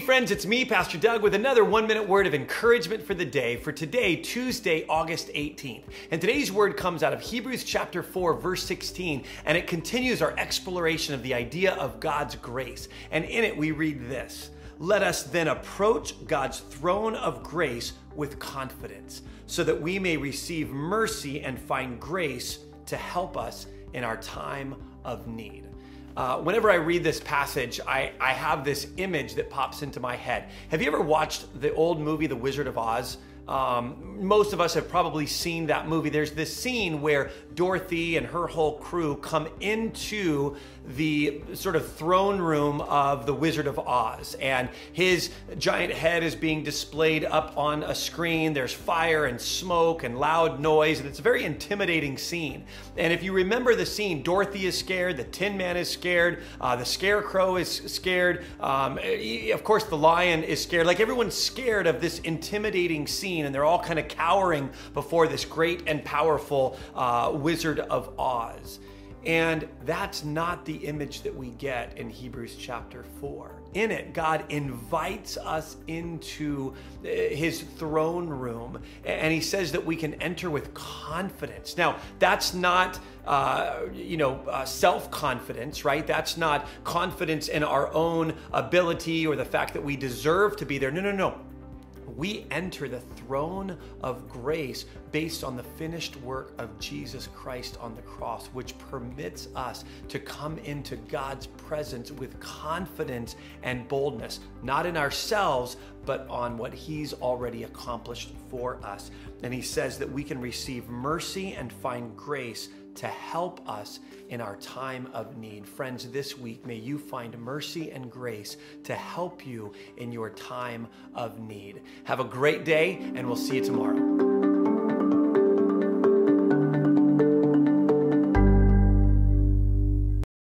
friends, it's me, Pastor Doug, with another one minute word of encouragement for the day for today, Tuesday, August 18th. And today's word comes out of Hebrews chapter 4, verse 16, and it continues our exploration of the idea of God's grace. And in it, we read this Let us then approach God's throne of grace with confidence, so that we may receive mercy and find grace to help us in our time of need. Uh, whenever I read this passage, I, I have this image that pops into my head. Have you ever watched the old movie, The Wizard of Oz? Um, most of us have probably seen that movie. There's this scene where Dorothy and her whole crew come into the sort of throne room of the Wizard of Oz, and his giant head is being displayed up on a screen. There's fire and smoke and loud noise, and it's a very intimidating scene. And if you remember the scene, Dorothy is scared, the Tin Man is scared, uh, the Scarecrow is scared, um, of course, the lion is scared. Like everyone's scared of this intimidating scene and they're all kind of cowering before this great and powerful uh, Wizard of Oz. And that's not the image that we get in Hebrews chapter 4. In it, God invites us into uh, his throne room, and he says that we can enter with confidence. Now, that's not. Uh, you know, uh, self confidence, right? That's not confidence in our own ability or the fact that we deserve to be there. No, no, no we enter the throne of grace based on the finished work of Jesus Christ on the cross, which permits us to come into God's presence with confidence and boldness, not in ourselves, but on what He's already accomplished for us. And He says that we can receive mercy and find grace to help us in our time of need. Friends, this week, may you find mercy and grace to help you in your time of need. Have a great day, and we'll see you tomorrow.